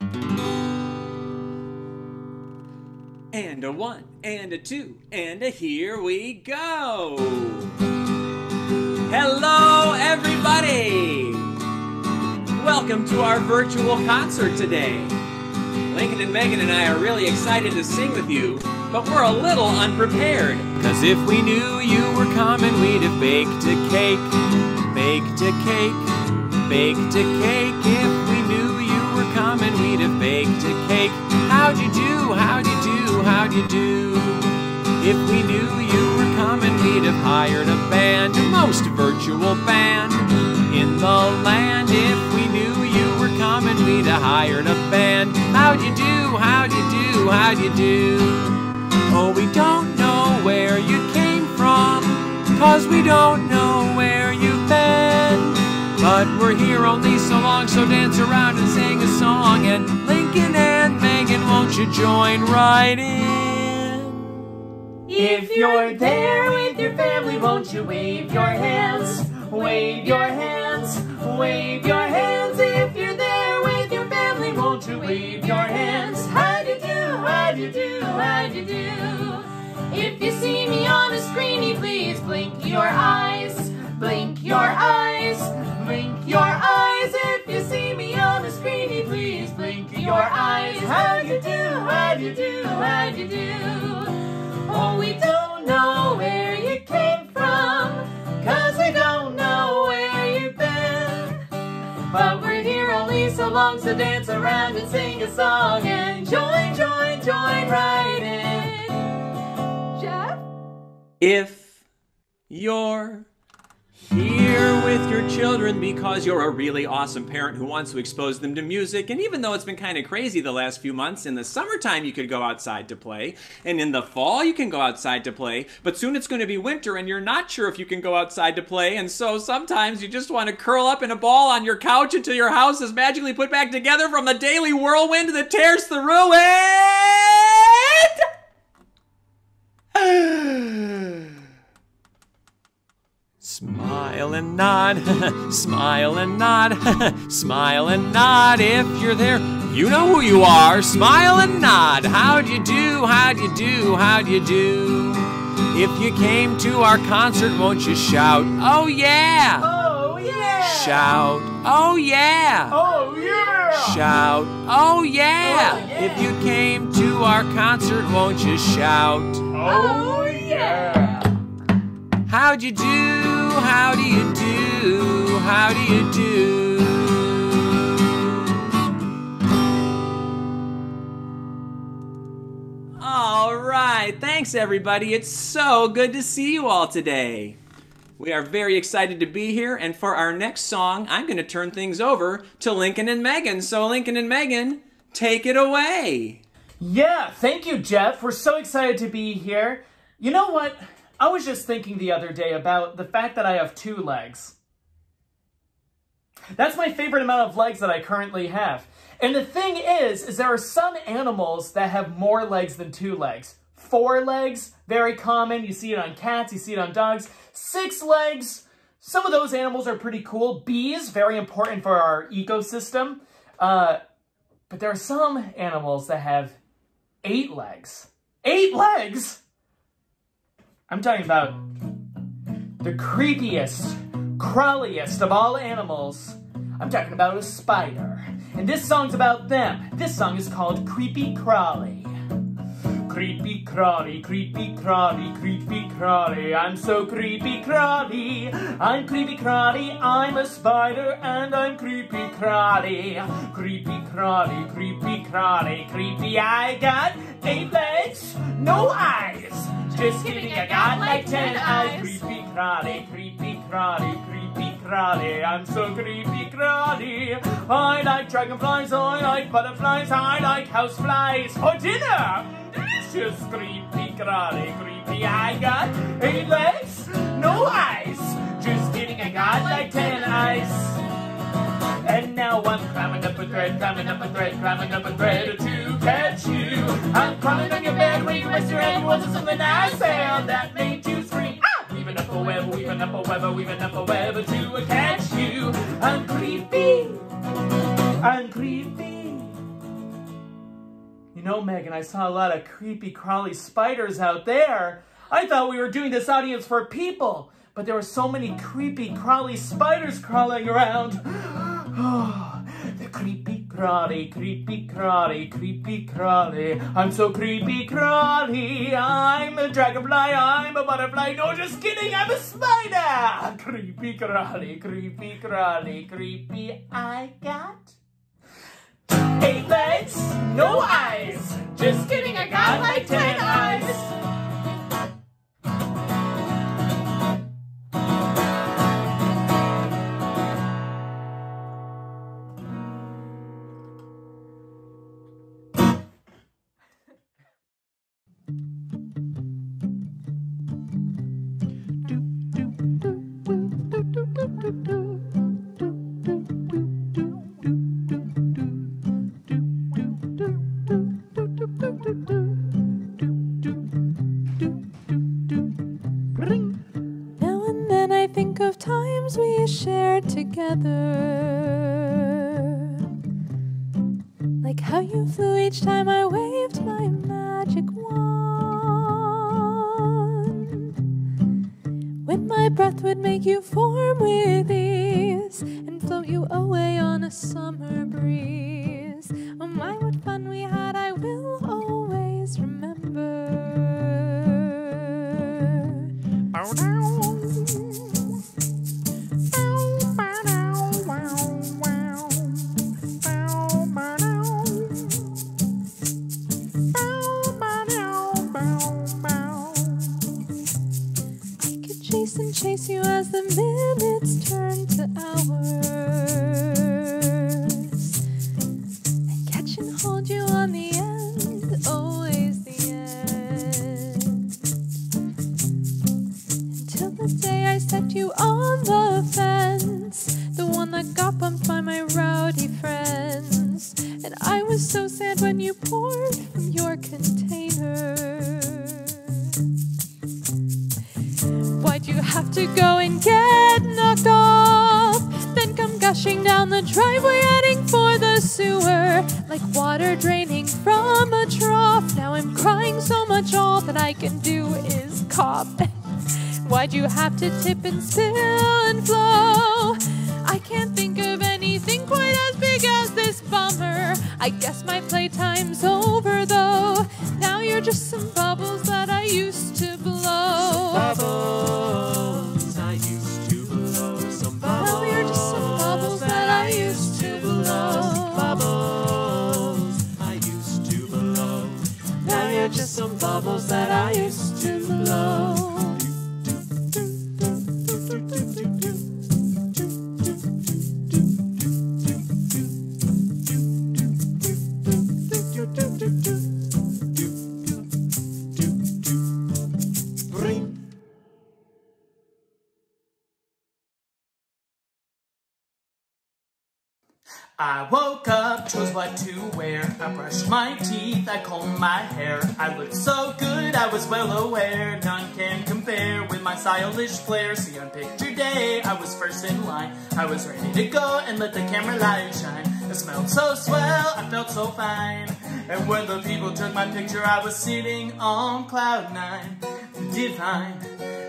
And a one, and a two, and a here we go! Hello, everybody! Welcome to our virtual concert today. Lincoln and Megan and I are really excited to sing with you, but we're a little unprepared. Cause if we knew you were coming, we'd have baked a cake. Baked a cake, baked a cake. If we were coming, we'd have baked a cake. How'd you do? How'd you do? How'd you do? If we knew you were coming, we'd have hired a band, the most virtual band in the land. If we knew you were coming, we'd have hired a band. How'd you do? How'd you do? How'd you do? Oh, we don't know where you came from, cause we don't know where been. But we're here only so long, so dance around and sing a song. And Lincoln and Megan, won't you join right in? If you're there with your family, won't you wave your hands? Wave your hands, wave your hands. If you're there with your family, won't you wave your hands? How do you do? How do you do? How do you do? If you see me on a screeny, please blink your eyes. Blink your eyes, blink your eyes. If you see me on the screeny, please blink your eyes. How do you do? How do you do? How do you do? Oh, we don't know where you came from, cause we don't know where you've been. But we're here only so long, so dance around and sing a song and join, join, join right in. Jeff? If you're here with your children because you're a really awesome parent who wants to expose them to music, and even though it's been kind of crazy the last few months, in the summertime you could go outside to play, and in the fall you can go outside to play, but soon it's going to be winter and you're not sure if you can go outside to play, and so sometimes you just want to curl up in a ball on your couch until your house is magically put back together from the daily whirlwind that tears through it! Smile and nod, smile and nod, smile and nod. If you're there, you know who you are. Smile and nod. How'd you do? How'd you do? How'd you do? If you came to our concert, won't you shout? Oh yeah! Oh, yeah! Shout! Oh yeah! Oh, yeah! Shout! Oh yeah! Oh, yeah. If you came to our concert, won't you shout? Oh, yeah! How'd you do? How do you do? How do you do? All right. Thanks, everybody. It's so good to see you all today. We are very excited to be here, and for our next song, I'm going to turn things over to Lincoln and Megan. So, Lincoln and Megan, take it away. Yeah, thank you, Jeff. We're so excited to be here. You know what? I was just thinking the other day about the fact that I have two legs. That's my favorite amount of legs that I currently have. And the thing is, is there are some animals that have more legs than two legs. Four legs, very common. You see it on cats, you see it on dogs. Six legs, some of those animals are pretty cool. Bees, very important for our ecosystem. Uh, but there are some animals that have eight legs. Eight legs? I'm talking about the creepiest, crawliest of all animals. I'm talking about a spider. And this song's about them. This song is called Creepy Crawly. Creepy crawly, creepy crawly, creepy crawly. I'm so creepy crawly. I'm creepy crawly. I'm a spider and I'm creepy crawly. Creepy crawly, creepy crawly, creepy. I got eight legs, no eyes. Just kidding, I got like ten eyes. Creepy crawly, creepy crawly, creepy crawly. I'm so creepy crawly. I like dragonflies, I like butterflies, I like houseflies. For dinner, delicious creepy crawly, creepy. I got eight legs, no eyes. Just kidding, I got like ten eyes. And now I'm climbing up a thread, climbing up a thread, climbing up a thread to catch you. I'm crawling on your bed where you rest your head. Was it something I said that made you scream? Ah! Weaving up a web, weaving up a web, weaving up a web to catch you. I'm creepy, I'm creepy, know, Megan, I saw a lot of creepy, crawly spiders out there. I thought we were doing this audience for people, but there were so many creepy, crawly spiders crawling around. The creepy, crawly, creepy, crawly, creepy, crawly. I'm so creepy, crawly. I'm a dragonfly, I'm a butterfly. No, just kidding, I'm a spider. Creepy, crawly, creepy, crawly, creepy. I got eight legs, no eyes. Just kidding, I got like ten eyes. Together. Just some bubbles that I used to blow. Some Bubbles, I used to blow some Now you're just some bubbles that I used to blow. Some Bubbles, I used to blow. Now you're just some bubbles that I used to blow. What to wear. I brushed my teeth, I combed my hair. I looked so good, I was well aware. None can compare with my stylish flair. See, on picture day, I was first in line. I was ready to go and let the camera light shine. I smelled so swell, I felt so fine. And when the people took my picture, I was sitting on cloud nine. Divine,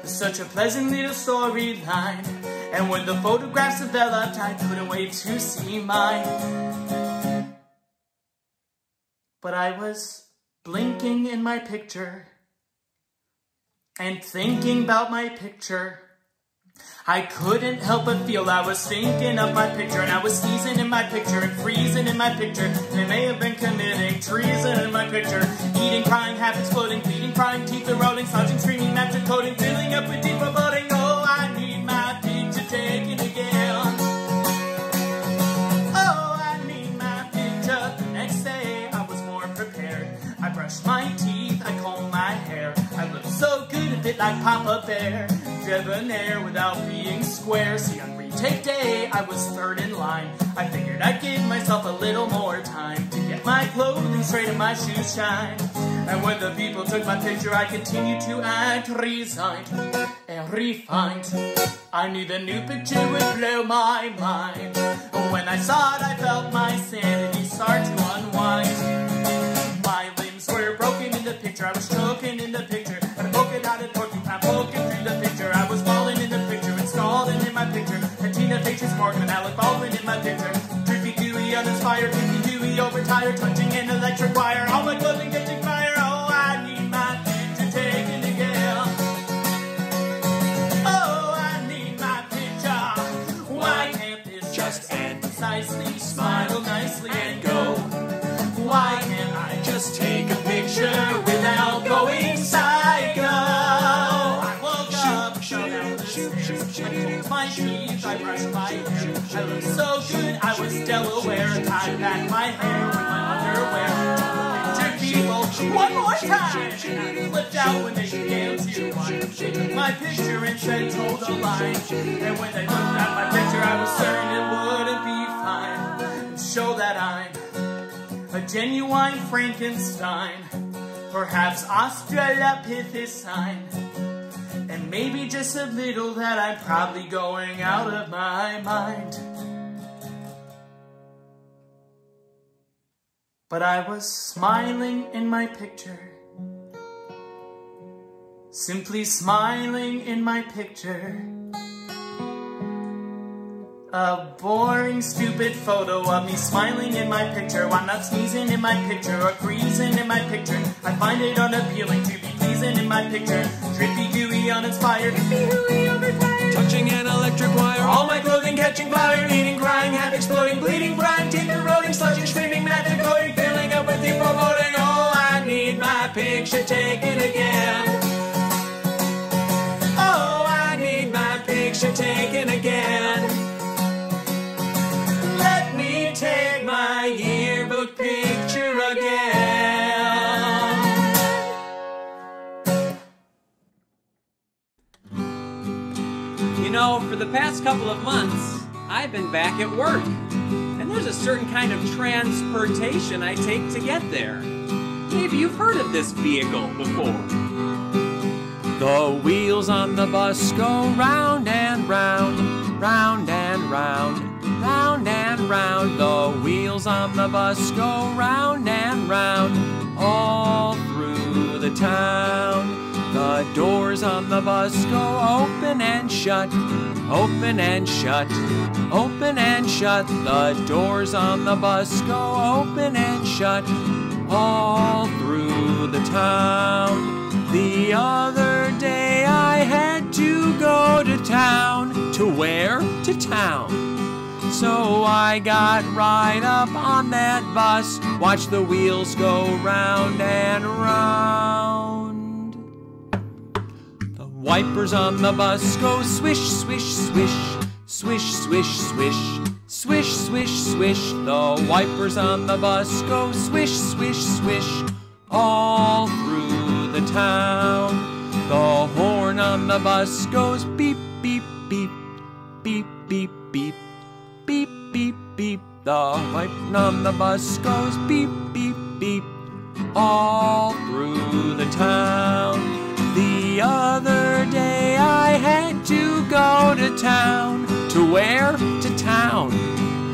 such a pleasant little storyline. And when the photographs developed, I couldn't wait to see mine. But I was blinking in my picture and thinking about my picture. I couldn't help but feel I was thinking of my picture and I was sneezing in my picture and freezing in my picture. They may have been committing treason in my picture. Eating, crying, half exploding, bleeding, crying, teeth are rolling, slouching, screaming, magic coding, filling up with deep foreboding. Fit like Papa Bear. Debonair without being square. See, on retake day, I was third in line. I figured I'd give myself a little more time to get my clothing straight and my shoes shine. And when the people took my picture, I continued to act resigned and refined. I knew the new picture would blow my mind. But When I saw it, I felt my sanity start to unwind. My Pinky Huey overtired, touching an electric wire. All my clothing catching fire. Oh, I need my picture taken again. Oh, I need my picture. Why can't this just end precisely? Smile nicely and go. Why can't I just take a picture without going psycho? My teeth, I brushed my hair. I looked so good, I was Delaware. Tied back my hair with my underwear. People, one more time. And I flipped out when they began to whine. They took my picture and said, told a lie. And when they looked at my picture, I was certain it wouldn't be fine. And show that I'm a genuine Frankenstein, perhaps Australopithecine, maybe just a little that I'm probably going out of my mind. But I was smiling in my picture, simply smiling in my picture. A boring, stupid photo of me smiling in my picture. Why not sneezing in my picture or greasing in my picture? I find it unappealing to in my picture. Drippy, gooey, uninspired. Drippy, hooey, overtired. Touching an electric wire. All my clothing catching fire, eating, crying, half exploding, bleeding, crying, teeth eroding, sludging, screaming, mad and going, filling up with the foreboding. Oh, I need my picture taken the past couple of months, I've been back at work. And there's a certain kind of transportation I take to get there. Maybe you've heard of this vehicle before. The wheels on the bus go round and round, round and round, round and round. The wheels on the bus go round and round, all through the town. The doors on the bus go open and shut, open and shut, open and shut. The doors on the bus go open and shut, all through the town. The other day I had to go to town. To where? To town. So I got right up on that bus, watch the wheels go round and round. Wipers on the bus go swish, swish, swish, swish, swish, swish, swish, swish, swish. The wipers on the bus go swish, swish, swish, all through the town. The horn on the bus goes beep, beep, beep, beep, beep, beep, beep, beep, beep. The pipe on the bus goes beep, beep, beep, all through the town. The other day I had to go to town. To where? To town.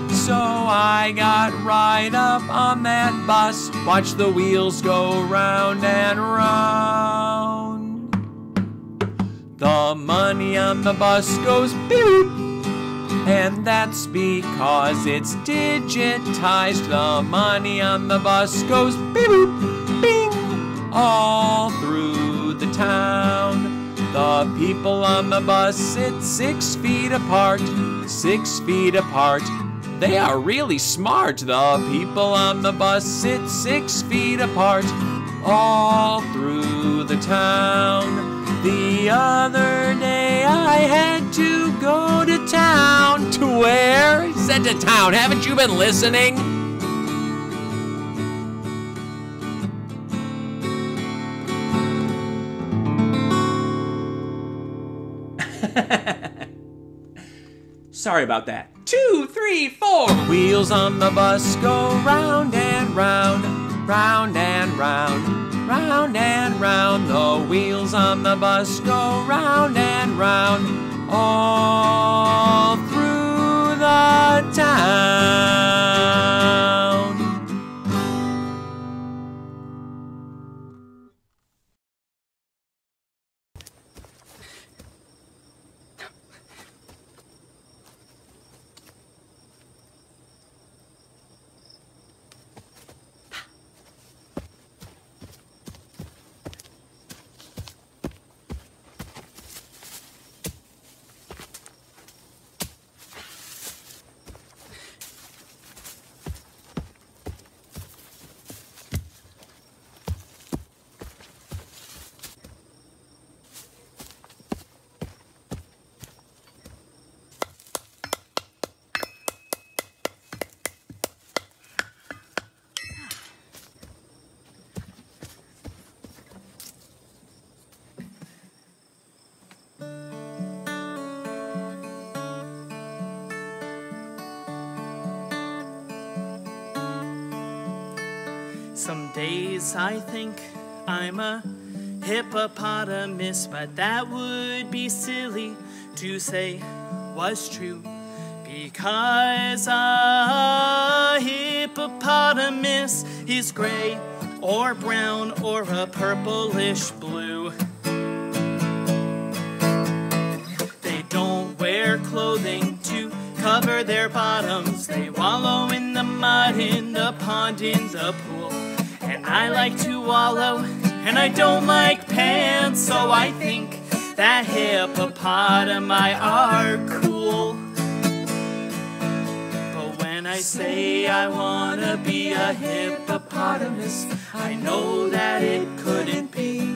So I got right up on that bus, watch the wheels go round and round. The money on the bus goes beep, and that's because it's digitized. The money on the bus goes beep, bing, all through town. The people on the bus sit six feet apart, six feet apart. They are really smart. The people on the bus sit six feet apart, all through the town. The other day I had to go to town. To where? He said to town. Haven't you been listening? Sorry about that. Two, three, four. Wheels on the bus go round and round, round and round, round and round. The wheels on the bus go round and round, all through the town. Some days I think I'm a hippopotamus, but that would be silly to say was true. Because a hippopotamus is gray or brown or a purplish blue. They don't wear clothing to cover their bottoms. They wallow in the mud, in the pond, in the. I like to wallow, and I don't like pants, so I think that hippopotami are cool. But when I say I wanna be a hippopotamus, I know that it couldn't be.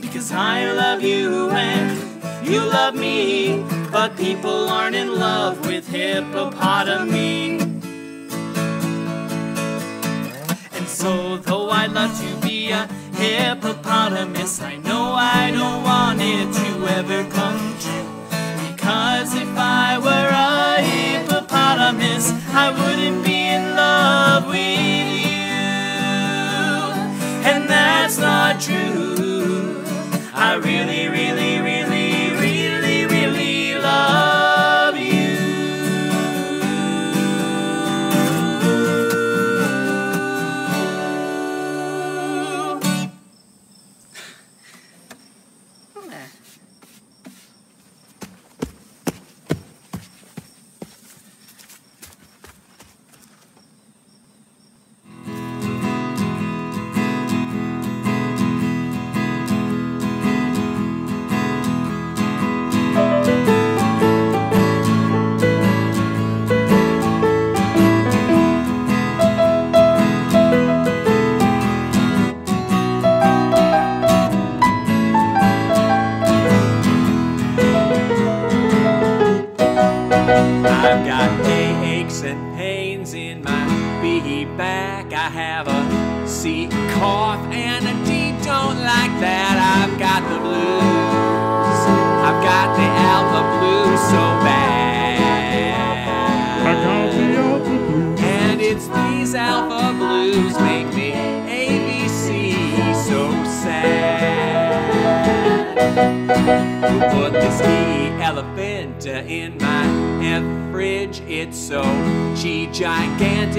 Because I love you and you love me, but people aren't in love with hippopotami. So, though I'd love to be a hippopotamus, I know I don't want it to ever come true. Because if I were a hippopotamus, I wouldn't be in love with you. And that's not true. I really, really, really, really,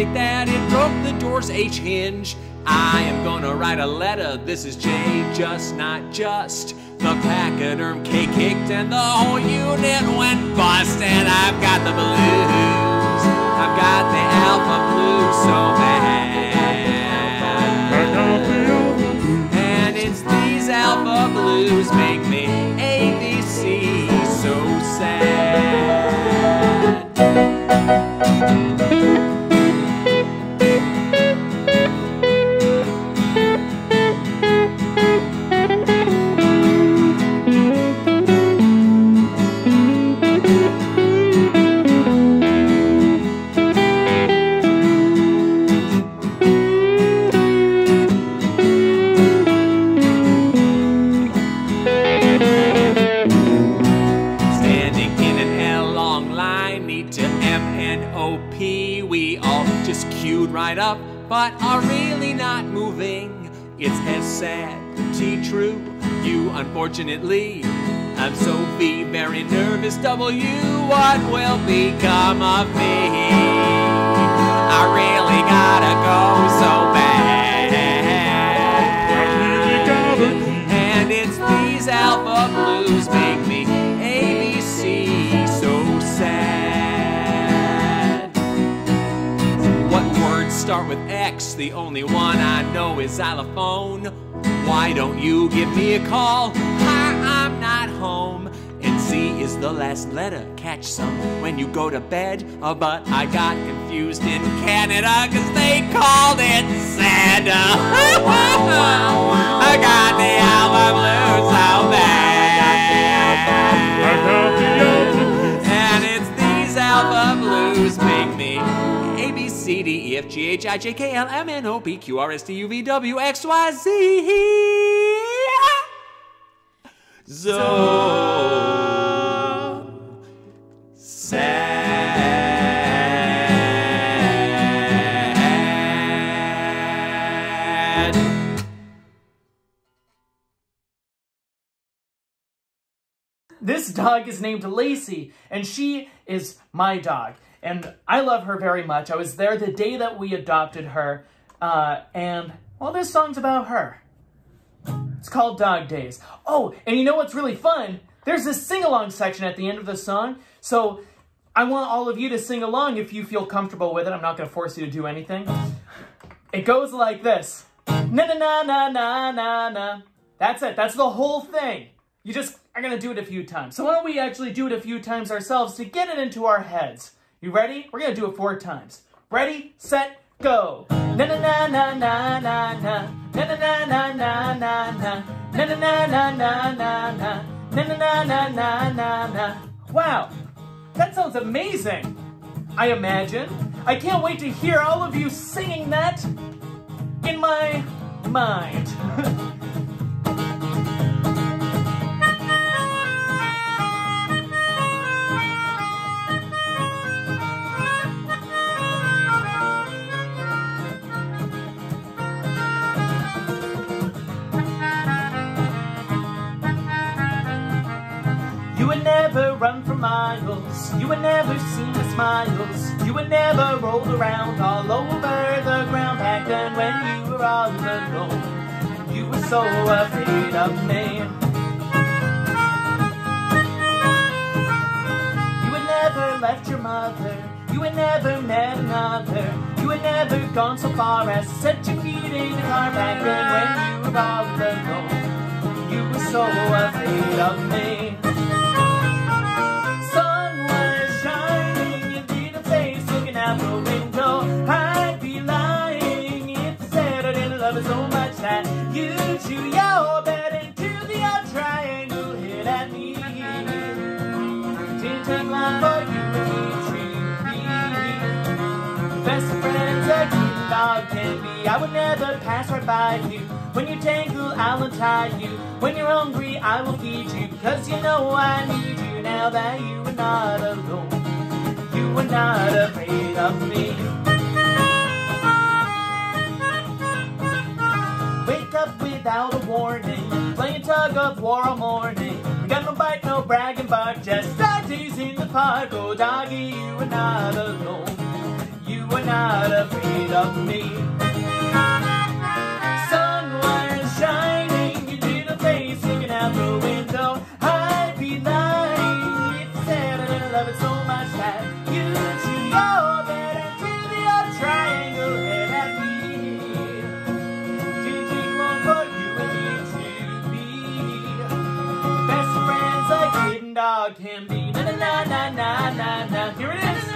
that it broke the door's H hinge. I am gonna write a letter. This is J, just not just. The pachyderm K kicked and the whole unit went bust. And I've got the blues. W, what will become of me? I really gotta go so bad. And it's these alpha blues make me ABC so sad. What words start with X? The only one I know is xylophone. Why don't you give me a call? Hi, I'm not home. Is the last letter. Catch some when you go to bed. Uh, but I got confused in Canada because they called it Santa. I got the alpha blues so bad. And it's these alpha blues make me A B C D E F G H I J K L M N O P Q R S T U V W X Y Z. So sad. This dog is named Lacey, and she is my dog. And I love her very much. I was there the day that we adopted her. Uh, and, well, this song's about her. It's called Dog Days. Oh, and you know what's really fun? There's this sing-along section at the end of the song. So I want all of you to sing along if you feel comfortable with it. I'm not going to force you to do anything. It goes like this. Na na na na na na na. That's it. That's the whole thing. You just are going to do it a few times. So why don't we actually do it a few times ourselves to get it into our heads? You ready? We're going to do it four times. Ready, set, go. Na na na na na na na. Na na na na na na na. Na na na na na na na. Na na na na na na na. Wow, that sounds amazing. I imagine. I can't wait to hear all of you singing that in my mind. never run for miles. You would never see the smiles. You would never roll around all over the ground back then when you were all alone. You were so afraid of me. You had never left your mother. You had never met another. You had never gone so far as to set your feet in a car back then when you were all alone. You were so afraid of me. I would never pass right by you. When you tangle, I'll untie you. When you're hungry, I will feed you. Because you know I need you now that you are not alone. You are not afraid of me. Wake up without a warning. Playing tug of war all morning. We got no bite, no brag and bark. Just doggies in the park. Oh, doggy, you are not alone. You are not afraid of me shining. You did face looking out the window. I'd be lying if I said I didn't it so much that you should oh, know that I really are trying to head at me. Did you want for you and me to best friends like kid dog can be? Na na na na na na. Here it is.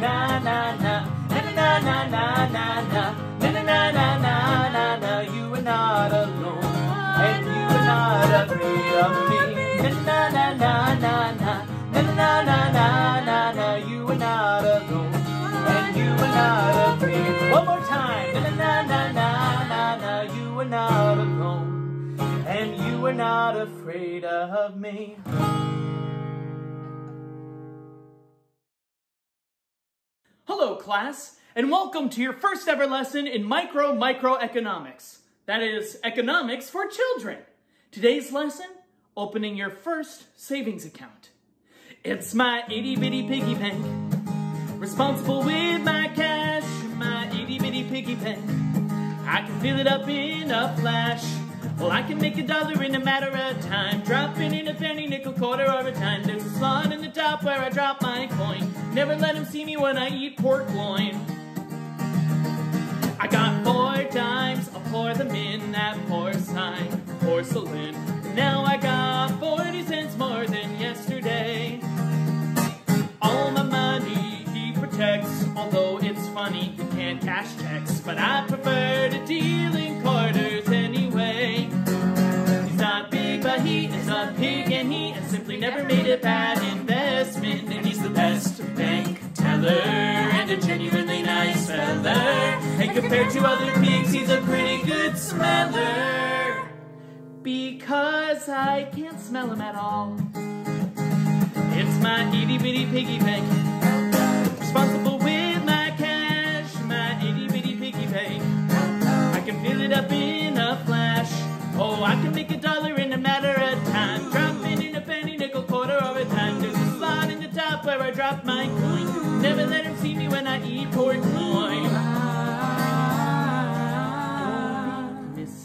Na na na. Na na na na na na. Na na na na are not alone, and you are not afraid of me. Na na na na na na. Na na na na na. You are not alone, and you are not afraid. One more time. Na na na na na na. You are not alone, and you are not afraid of me. Hello, class, and welcome to your first ever lesson in micro microeconomics. That is, economics for children. Today's lesson, opening your first savings account. It's my itty bitty piggy bank, responsible with my cash, my itty bitty piggy bank. I can fill it up in a flash. Well, I can make a dollar in a matter of time. Dropping in a penny, nickel, quarter, or a time. There's a slot in the top where I drop my coin. Never let him see me when I eat pork loin. I got four dimes, I'll pour them in that porcine porcelain. Now I got 40 cents more than yesterday. All my money he protects, although it's funny he can't cash checks. But I prefer to deal in quarters anyway. He's not big, but he is a pig, and he has simply never made a bad investment. And he's the best bank teller compared to other pigs, he's a pretty good smeller. Because I can't smell him at all. It's my itty bitty piggy bank. Responsible with my cash, my itty bitty piggy bank. I can fill it up in a flash. Oh, I can make a dollar in a matter of time. Dropping in a penny, nickel, quarter, of a time. There's a slot in the top where I drop my coin. Never let him see me when I eat pork loin.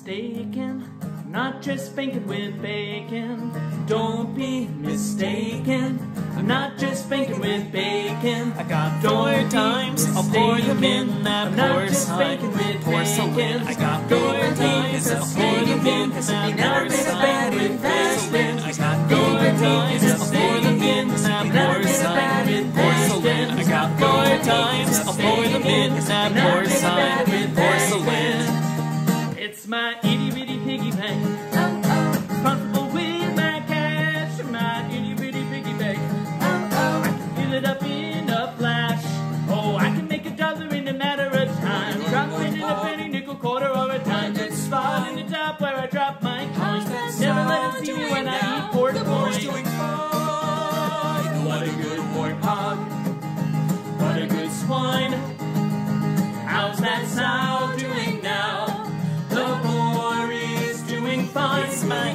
Mistaken, I'm not just spanking with bacon. Don't be mistaken, I'm not just spanking with bacon. I got four times, I'll pour them in that I'm not porcelain. just spanking with porcelain. bacon. I got Four times, I'll pour pour them in that been a bad porcelain. investment. I got Four times, I'll pour pour them in that that never been a bad porcelain. I got four times, I'll pour them in that Never been a bad porcelain. Porcelain.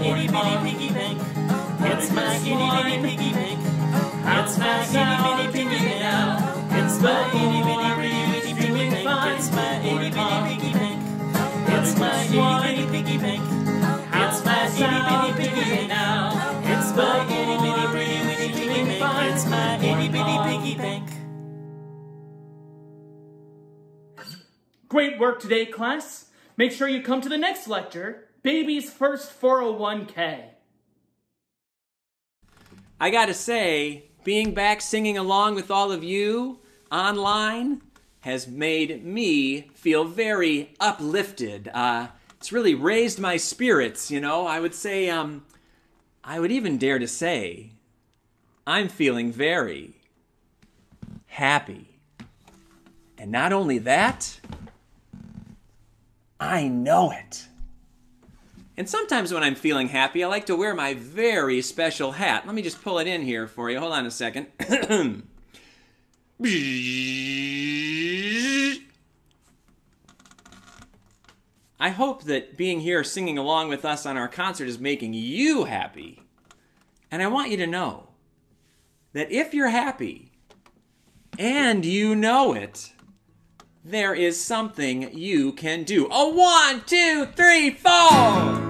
Itty bitty piggy bank. It's my itty bitty piggy bank. It's my itty bitty piggy bank. It's my itty bitty piggy. It's my itty bitty piggy bank. It's my itty bitty piggy bank. It's my itty bitty piggy bank now. It's my itty bitty piggy fine. It's my itty bitty piggy bank. Great work today, class. Make sure you come to the next lecture, Baby's First 401k. I gotta say, being back singing along with all of you online has made me feel very uplifted. Uh, it's really raised my spirits, you know. I would say, um, I would even dare to say, I'm feeling very happy. And not only that, I know it. And sometimes when I'm feeling happy, I like to wear my very special hat. Let me just pull it in here for you. Hold on a second. I hope that being here singing along with us on our concert is making you happy. And I want you to know that if you're happy and you know it, there is something you can do. A one, two, three, four!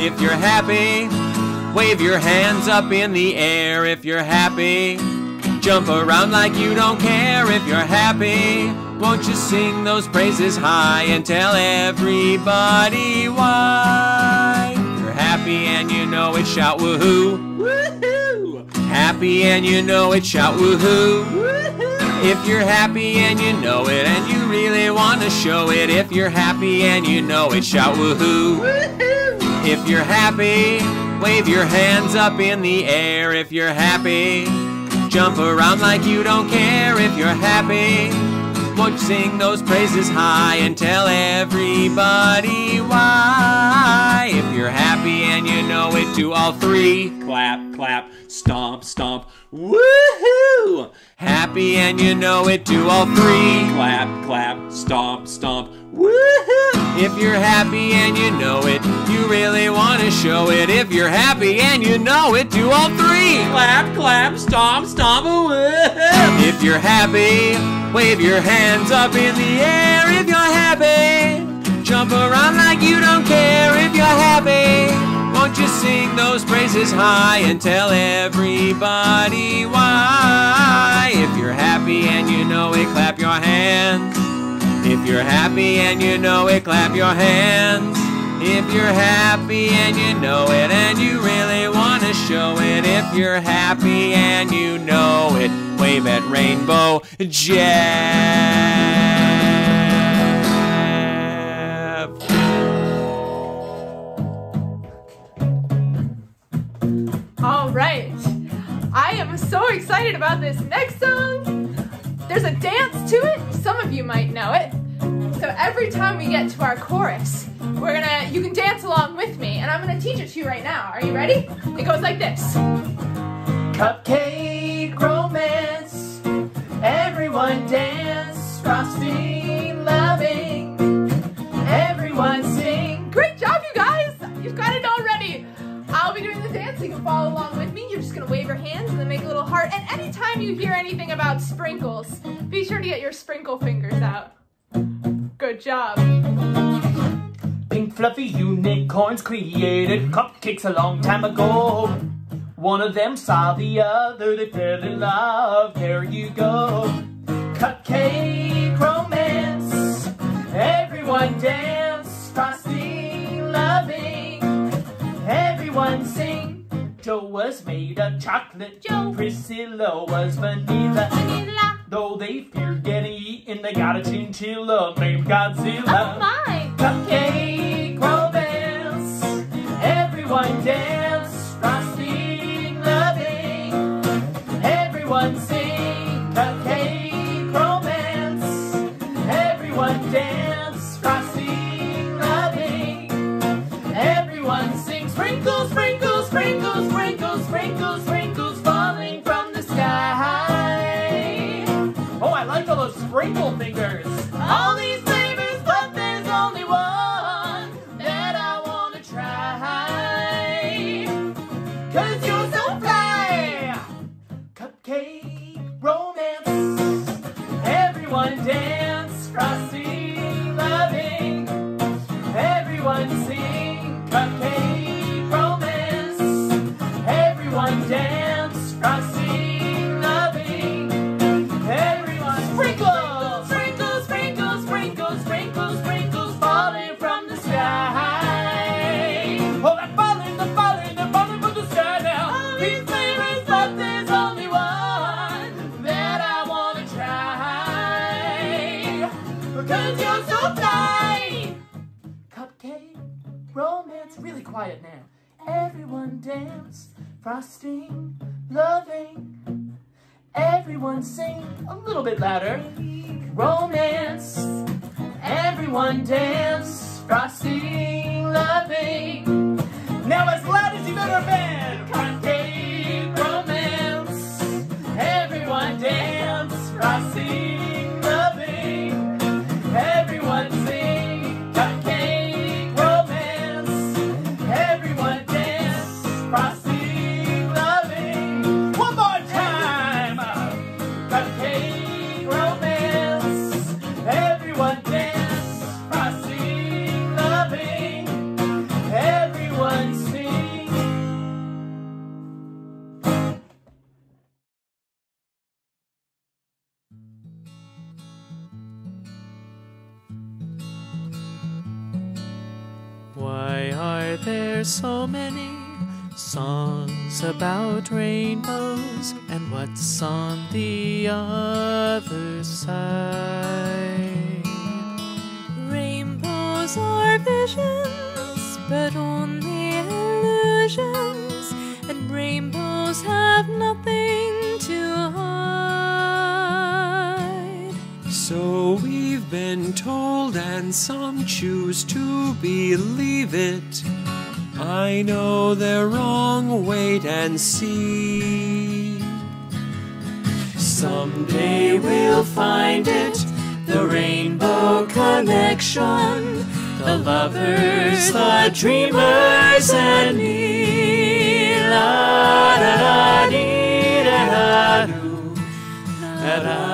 If you're happy, wave your hands up in the air. If you're happy, jump around like you don't care. If you're happy, won't you sing those praises high and tell everybody why? You're happy and you know it, shout woohoo. Woohoo! Happy and you know it, shout woohoo. Woohoo! If you're happy and you know it, and you really want to show it. If you're happy and you know it, shout woohoo. Woohoo! If you're happy, wave your hands up in the air. If you're happy, jump around like you don't care. If you're happy, won't you sing those praises high and tell everybody why? If you're happy and you know it, do all three. Clap, clap, stomp, stomp. Woohoo! Happy and you know it, do all three. Clap, clap, stomp, stomp. If you're happy and you know it, you really want to show it. If you're happy and you know it, do all three. Clap, clap, stomp, stomp. If you're happy, wave your hands up in the air. If you're happy, jump around like you don't care. If you're happy, won't you sing those praises high and tell everybody why? If you're happy and you know it, clap your hands. If you're happy and you know it, clap your hands. If you're happy and you know it and you really want to show it, if you're happy and you know it, wave at Rainbow Jeff. All right. I am so excited about this next song. There's a dance to it. Some of you might know it. So every time we get to our chorus, we're gonna, you can dance along with me, and I'm gonna teach it to you right now. Are you ready? It goes like this. Cupcake romance, everyone dance, frosting loving, everyone sing. Great job, you guys! You've got it already. I'll be doing the dance, so you can follow along with me. You're just gonna wave your hands and then make a little heart. And anytime you hear anything about sprinkles, be sure to get your sprinkle fingers out. Good job. Pink fluffy unicorns created cupcakes a long time ago. One of them saw the other, they fell in love. There you go. Cupcake romance. Everyone dance, frosting, loving. Everyone sing. Joe was made of chocolate. Joe. Priscilla was vanilla. Vanilla. Though they feared getting eaten, they got a chinchilla named Godzilla. Oh dance, frosting, loving. Everyone sing a little bit louder. Romance. Everyone dance. Frosting, loving. Now as loud as you've ever been. Cupcake romance. Everyone dance. Frosting, Why are there so many songs about rainbows? And what's on the other side? Rainbows are visions, but only illusions. And rainbows have nothing to hide. So we've been told, and some choose to believe it. I know they're wrong, wait and see. Someday we'll find it, the rainbow connection, the lovers, the dreamers, and me. La da da dee da da da da